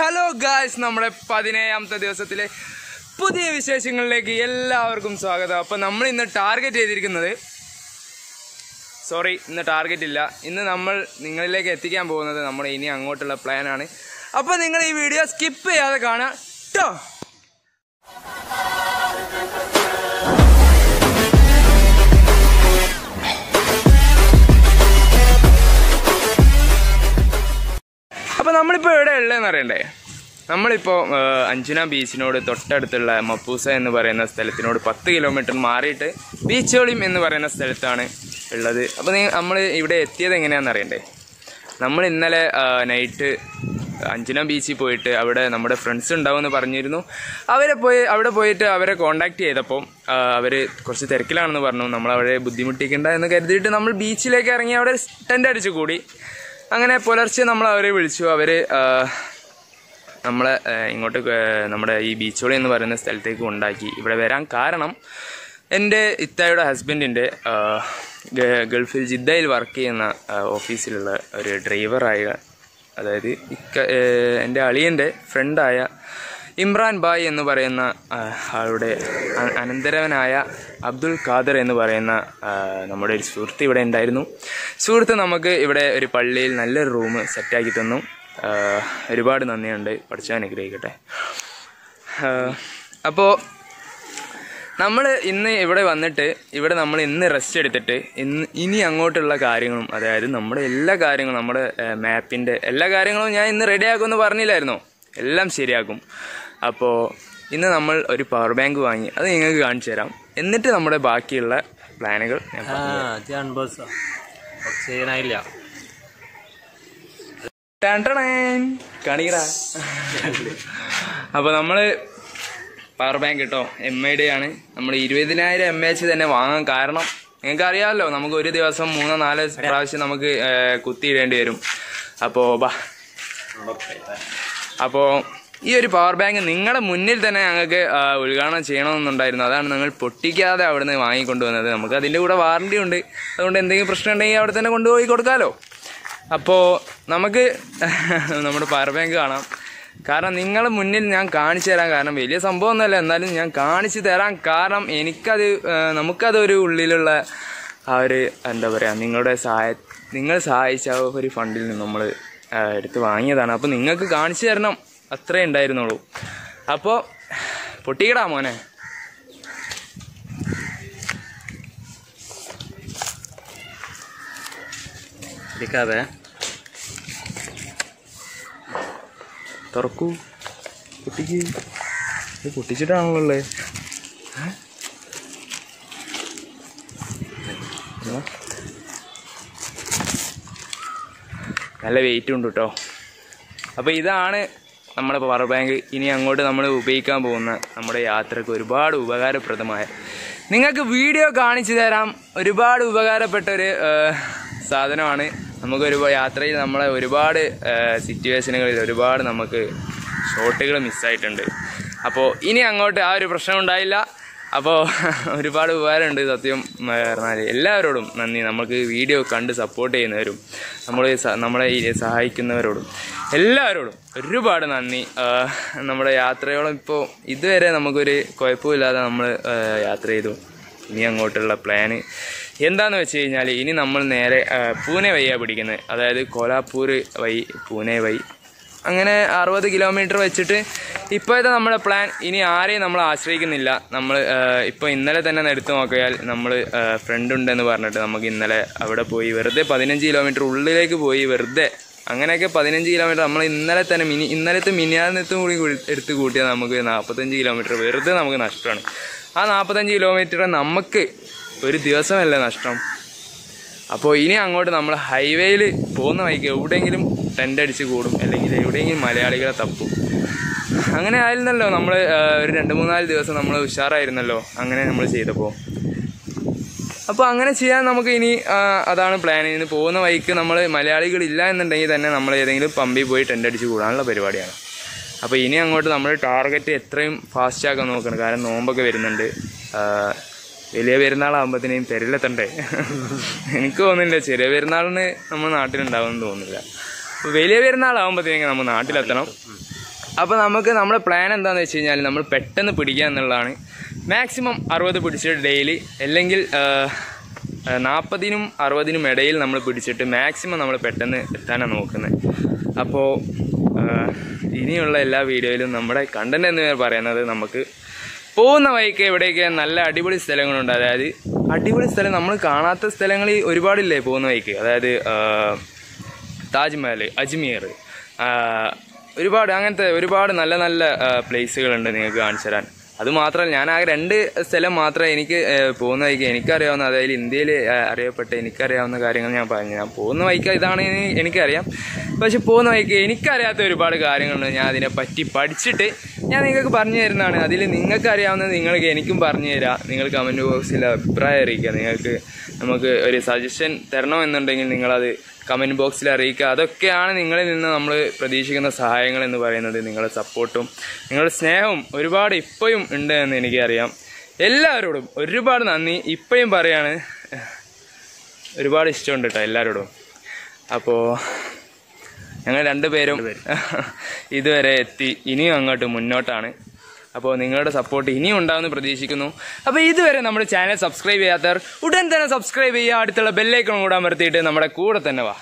Hello guys നമ്മുടെ പതിനേഴാമത്തെ ദിവസത്തിലെ പുതിയ വിശേഷങ്ങളിലേക്ക് എല്ലാവർക്കും സ്വാഗതം. അപ്പം നമ്മൾ ഇന്ന് ടാർഗറ്റ് ചെയ്തിരിക്കുന്നത് സോറി ഇന്ന് ടാർഗറ്റ് ഇല്ല. ഇന്ന് നമ്മൾ നിങ്ങളിലേക്ക് എത്തിക്കാൻ പോകുന്നത് നമ്മുടെ ഇനി അങ്ങോട്ടുള്ള പ്ലാനാണ് അപ്പോൾ നിങ്ങൾ ഈ വീഡിയോ സ്കിപ്പ് ചെയ്യാതെ കാണാം ട്ടോ. നമ്മളിപ്പോൾ എവിടെ ഉള്ളതെന്ന് അറിയണ്ടേ? നമ്മളിപ്പോൾ അഞ്ചുന ബീച്ചിനോട് തൊട്ടടുത്തുള്ള മപ്പൂസ എന്ന് പറയുന്ന സ്ഥലത്തിനോട് പത്ത് കിലോമീറ്റർ മാറിയിട്ട് ബീച്ചോളിം എന്ന് പറയുന്ന സ്ഥലത്താണ് ഉള്ളത്. അപ്പോൾ നമ്മൾ ഇവിടെ എത്തിയത് എങ്ങനെയാണെന്ന് അറിയണ്ടേ? നമ്മൾ ഇന്നലെ നൈറ്റ് അഞ്ജന ബീച്ചിൽ പോയിട്ട് അവിടെ നമ്മുടെ ഫ്രണ്ട്സ് ഉണ്ടാവുമെന്ന് പറഞ്ഞിരുന്നു. അവരെ പോയി അവിടെ പോയിട്ട് അവരെ കോണ്ടാക്ട് ചെയ്തപ്പോൾ അവർ കുറച്ച് തിരക്കിലാണെന്ന് പറഞ്ഞു. നമ്മൾ അവരെ ബുദ്ധിമുട്ടിക്കണ്ട എന്ന് കരുതിയിട്ട് നമ്മൾ ബീച്ചിലേക്ക് ഇറങ്ങി അവിടെ ടെന്റ് അടിച്ചു കൂടി അങ്ങനെ പുലർച്ചെ നമ്മൾ അവരെ വിളിച്ചു. അവർ നമ്മളെ ഇങ്ങോട്ട് നമ്മുടെ ഈ ബീച്ചോളി എന്ന് പറയുന്ന സ്ഥലത്തേക്ക് ഉണ്ടാക്കി ഇവിടെ വരാൻ കാരണം എന്റെ ഇത്തായുടെ ഹസ്ബൻഡിന്റെ ഗൾഫിൽ ജിദ്ദയിൽ വർക്ക് ചെയ്യുന്ന ഓഫീസിലുള്ള ഒരു ഡ്രൈവറായ അതായത് ഇക്ക എന്റെ അളിയന്റെ ഫ്രണ്ടായ ഇമ്രാൻ ബായ് എന്ന് പറയുന്ന ആളുടെ അനന്തരവനായ അബ്ദുൽ ഖാദർ എന്ന് പറയുന്ന നമ്മുടെ ഒരു സുഹൃത്ത് ഇവിടെ ഉണ്ടായിരുന്നു. സുഹൃത്ത് നമുക്ക് ഇവിടെ ഒരു പള്ളിയിൽ നല്ലൊരു റൂം സെറ്റാക്കി തന്നു. ഒരുപാട് നന്ദിയുണ്ട്. പഠിച്ചവൻ അനുഗ്രഹിക്കട്ടെ. അപ്പോൾ നമ്മൾ ഇന്ന് ഇവിടെ വന്നിട്ട് ഇവിടെ നമ്മൾ ഇന്ന് റെസ്റ്റ് എടുത്തിട്ട് ഇന്ന് ഇനി അങ്ങോട്ടുള്ള കാര്യങ്ങളും അതായത് നമ്മുടെ എല്ലാ കാര്യങ്ങളും നമ്മുടെ മാപ്പിന്റെ എല്ലാ കാര്യങ്ങളും ഞാൻ ഇന്ന് റെഡിയാക്കുമെന്ന് പറഞ്ഞില്ലായിരുന്നോ? എല്ലാം ശരിയാക്കും. അപ്പോൾ ഇന്ന് നമ്മൾ ഒരു പവർ ബാങ്ക് വാങ്ങി. അത് നിങ്ങൾക്ക് കാണിച്ചു തരാം. എന്നിട്ട് നമ്മുടെ ബാക്കിയുള്ള പ്ലാനുകൾ ചെയ്യാനായില്ല. കാണിക്കടാ. അപ്പോൾ നമ്മൾ പവർ ബാങ്ക് കേട്ടോ എം ഐ ഡി ആണ്. നമ്മൾ ഇരുപതിനായിരം എം എച്ച് തന്നെ വാങ്ങാൻ കാരണം നിങ്ങൾക്ക് അറിയാമല്ലോ നമുക്ക് ഒരു ദിവസം മൂന്നോ നാലോ പ്രാവശ്യം നമുക്ക് കുത്തിയിടേണ്ടി വരും. അപ്പോൾ ബാ. അപ്പോൾ ഈ ഒരു പവർ ബാങ്ക് നിങ്ങളുടെ മുന്നിൽ തന്നെ ഞങ്ങൾക്ക് ഉദ്ഘാടനം ചെയ്യണമെന്നുണ്ടായിരുന്നു. അതാണ് നിങ്ങൾ പൊട്ടിക്കാതെ അവിടെ നിന്ന് വാങ്ങിക്കൊണ്ടുവന്നത്. നമുക്ക് അതിന്റെ കൂടെ വാറണ്ടി ഉണ്ട്. അതുകൊണ്ട് എന്തെങ്കിലും പ്രശ്നം ഉണ്ടെങ്കിൽ അവിടെ തന്നെ കൊണ്ടുപോയി കൊടുക്കാമല്ലോ അപ്പോൾ നമുക്ക് നമ്മുടെ പവർ ബാങ്ക് കാണാം. കാരണം നിങ്ങളുടെ മുന്നിൽ ഞാൻ കാണിച്ചു തരാൻ കാരണം വലിയ സംഭവമൊന്നുമല്ല. എന്നാലും ഞാൻ കാണിച്ചു തരാൻ കാരണം എനിക്കത് നമുക്കതൊരു ഉള്ളിലുള്ള ആ ഒരു എന്താ പറയുക നിങ്ങളുടെ സഹായ നിങ്ങൾ സഹായിച്ച ഒരു ഫണ്ടിൽ നിന്ന് നമ്മൾ എടുത്ത് വാങ്ങിയതാണ്. അപ്പോൾ നിങ്ങൾക്ക് കാണിച്ചു തരണം. അത്രേ ഉണ്ടായിരുന്നുള്ളൂ. അപ്പോൾ പൊട്ടിക്കടാ മോനെ. ഇരിക്കാതെ തുറക്കൂ. പൊട്ടിക്ക്. ഇത് പൊട്ടിച്ചിട്ടാണല്ലോ ഉള്ളത് നല്ല വെയിറ്റും ഉണ്ട് കേട്ടോ അപ്പോൾ ഇതാണ് നമ്മുടെ പവർ ബാങ്ക് ഇനി അങ്ങോട്ട് നമ്മൾ ഉപയോഗിക്കാൻ പോകുന്ന നമ്മുടെ യാത്രയ്ക്ക് ഒരുപാട് ഉപകാരപ്രദമായ. നിങ്ങൾക്ക് വീഡിയോ കാണിച്ചു തരാം. ഒരുപാട് ഉപകാരപ്പെട്ട ഒരു സാധനമാണ്. നമുക്കൊരു യാത്രയിൽ നമ്മളെ ഒരുപാട് സിറ്റുവേഷനുകളിൽ ഒരുപാട് നമുക്ക് ഷോട്ടുകൾ മിസ്സായിട്ടുണ്ട് അപ്പോൾ ഇനി അങ്ങോട്ട് ആ ഒരു പ്രശ്നം ഉണ്ടായില്ല. അപ്പോൾ ഒരുപാട് ഉപകാരമുണ്ട് സത്യം പറഞ്ഞാൽ എല്ലാവരോടും നന്ദി. നമുക്ക് വീഡിയോ കണ്ട് സപ്പോർട്ട് ചെയ്യുന്നവരും നമ്മൾ നമ്മളെ സഹായിക്കുന്നവരോടും എല്ലാവരോടും ഒരുപാട് നന്ദി. നമ്മുടെ യാത്രയോളം ഇപ്പോൾ ഇതുവരെ നമുക്കൊരു കുഴപ്പമില്ലാതെ നമ്മൾ യാത്ര ചെയ്തു. ഇനി അങ്ങോട്ടുള്ള പ്ലാന് എന്താന്ന് വെച്ച് കഴിഞ്ഞാൽ ഇനി നമ്മൾ നേരെ പൂനെ വഴിയാണ് പിടിക്കുന്നത്. അതായത് കോലാപ്പൂർ വഴി പൂനെ വഴി. അങ്ങനെ അറുപത് കിലോമീറ്റർ വെച്ചിട്ട് ഇപ്പോഴത്തെ നമ്മുടെ പ്ലാൻ ഇനി ആരെയും നമ്മൾ ആശ്രയിക്കുന്നില്ല. നമ്മൾ ഇപ്പോൾ ഇന്നലെ തന്നെ എടുത്തു നോക്കിയാൽ നമ്മൾ ഫ്രണ്ട് ഉണ്ടെന്ന് പറഞ്ഞിട്ട് നമുക്ക് ഇന്നലെ അവിടെ പോയി വെറുതെ പതിനഞ്ച് കിലോമീറ്റർ ഉള്ളിലേക്ക് പോയി വെറുതെ അങ്ങനെയൊക്കെ പതിനഞ്ച് കിലോമീറ്റർ നമ്മൾ ഇന്നലെ തന്നെ മിനി ഇന്നലത്തെ മിനിയാന്നത്തും കൂടി കൂടി എടുത്ത് കൂട്ടിയാൽ നമുക്ക് നാൽപ്പത്തഞ്ച് കിലോമീറ്റർ വെറുതെ നമുക്ക് നഷ്ടമാണ്. ആ നാൽപ്പത്തഞ്ച് കിലോമീറ്റർ നമുക്ക് ഒരു ദിവസമല്ല നഷ്ടം? അപ്പോൾ ഇനി അങ്ങോട്ട് നമ്മൾ ഹൈവേയിൽ പോകുന്ന വഴിക്ക് എവിടെയെങ്കിലും ടെന്റ് അടിച്ച് കൂടും അല്ലെങ്കിൽ എവിടെയെങ്കിലും മലയാളികളെ തപ്പും. അങ്ങനെ ആയിരുന്നല്ലോ നമ്മൾ ഒരു രണ്ട് മൂന്നാൽ ദിവസം നമ്മൾ ഉഷാറായിരുന്നല്ലോ അങ്ങനെ നമ്മൾ ചെയ്തപ്പോൾ അപ്പോൾ അങ്ങനെ ചെയ്യാൻ നമുക്ക് ഇനി അതാണ് പ്ലാൻ ഇനി പോകുന്ന വഴിക്ക് നമ്മൾ മലയാളികളില്ല എന്നുണ്ടെങ്കിൽ തന്നെ നമ്മൾ ഏതെങ്കിലും പമ്പിൽ പോയി ടെന്റ് അടിച്ച് കൂടാനുള്ള പരിപാടിയാണ്. അപ്പോൾ ഇനി അങ്ങോട്ട് നമ്മൾ ടാർഗറ്റ് എത്രയും ഫാസ്റ്റ് ആക്കാൻ നോക്കണം. കാരണം നോമ്പൊക്കെ വരുന്നുണ്ട്. വലിയ പെരുന്നാളാകുമ്പോഴത്തേനും പെരലെത്തണ്ടേ? എനിക്ക് തോന്നുന്നില്ല ചെറിയ പെരുന്നാളിന് നമ്മൾ നാട്ടിലുണ്ടാവുമെന്ന് തോന്നുന്നില്ല. വലിയ പെരുന്നാളാകുമ്പോഴത്തേക്കും നമ്മൾ നാട്ടിലെത്തണം. അപ്പോൾ നമുക്ക് നമ്മുടെ പ്ലാൻ എന്താണെന്ന് വെച്ച് കഴിഞ്ഞാൽ നമ്മൾ പെട്ടെന്ന് പിടിക്കുക എന്നുള്ളതാണ്. മാക്സിമം അറുപത് പിടിച്ചിട്ട് ഡെയിലി അല്ലെങ്കിൽ നാൽപ്പതിനും അറുപതിനും ഇടയിൽ നമ്മൾ പിടിച്ചിട്ട് മാക്സിമം നമ്മൾ പെട്ടെന്ന് എത്താനാണ് നോക്കുന്നത്. അപ്പോൾ ഇനിയുള്ള എല്ലാ വീഡിയോയിലും നമ്മുടെ കണ്ടന്റ് എന്ന് പറയുന്നത് നമുക്ക് പോകുന്ന വഴിക്ക് എവിടെയൊക്കെ നല്ല അടിപൊളി സ്ഥലങ്ങളുണ്ട്. അതായത് അടിപൊളി സ്ഥലം നമ്മൾ കാണാത്ത സ്ഥലങ്ങളിൽ ഒരുപാടില്ലേ പോകുന്ന വഴിക്ക്. അതായത് ആ, താജ്മഹൽ അജ്മീർ ഒരുപാട് അങ്ങനത്തെ ഒരുപാട് നല്ല നല്ല പ്ലേസുകളുണ്ട് നിങ്ങൾക്ക് കാണിച്ചു തരാൻ. അതുമാത്രമല്ല ഞാൻ ആകെ രണ്ട് സ്ഥലം മാത്രമേ എനിക്ക് ആ, പോകുന്ന വഴിക്ക് എനിക്കറിയാവുന്ന അതായത് ഇന്ത്യയിൽ അറിയപ്പെട്ട എനിക്കറിയാവുന്ന കാര്യങ്ങൾ ഞാൻ പറഞ്ഞു. ഞാൻ പോകുന്ന വഴിക്ക് ഇതാണ് എനിക്കറിയാം. പക്ഷെ പോകുന്ന വഴിക്ക് എനിക്കറിയാത്ത ഒരുപാട് കാര്യങ്ങളുണ്ട് ഞാൻ അതിനെ പറ്റി പഠിച്ചിട്ട് ഞാൻ നിങ്ങൾക്ക് പറഞ്ഞു തരുന്നതാണ്. അതിൽ നിങ്ങൾക്ക് അറിയാവുന്നത് നിങ്ങൾക്ക് എനിക്കും പറഞ്ഞു തരാം. നിങ്ങൾ കമന്റ് ബോക്സിൽ അഭിപ്രായം അറിയിക്കുക. നിങ്ങൾക്ക് നമുക്ക് ഒരു സജഷൻ തരണമെന്നുണ്ടെങ്കിൽ നിങ്ങളത് കമന്റ് ബോക്സിൽ അറിയിക്കുക. അതൊക്കെയാണ് നിങ്ങളിൽ നിന്ന് നമ്മൾ പ്രതീക്ഷിക്കുന്ന സഹായങ്ങൾ എന്ന് പറയുന്നത്. നിങ്ങളുടെ സപ്പോർട്ടും നിങ്ങളുടെ സ്നേഹവും ഒരുപാട് ഇപ്പോഴും ഉണ്ട് എന്ന് എനിക്കറിയാം. എല്ലാവരോടും ഒരുപാട് നന്ദി. ഇപ്പോഴും പറയാണ്. ഒരുപാട് ഇഷ്ടമുണ്ട് കേട്ടോ എല്ലാവരോടും. അപ്പോൾ ഞങ്ങൾ രണ്ടുപേരും ഇതുവരെ എത്തി. ഇനിയും അങ്ങോട്ട് മുന്നോട്ടാണ്. അപ്പോൾ നിങ്ങളുടെ സപ്പോർട്ട് ഇനിയും ഉണ്ടാവുമെന്ന് പ്രതീക്ഷിക്കുന്നു. അപ്പോൾ ഇതുവരെ നമ്മുടെ ചാനൽ സബ്സ്ക്രൈബ് ചെയ്യാത്തവർ ഉടൻ തന്നെ സബ്സ്ക്രൈബ് ചെയ്യുക. അടുത്തുള്ള ബെല്ലൈക്കൺ കൂടെ അമർത്തിയിട്ട് നമ്മുടെ കൂടെ തന്നെ വാ.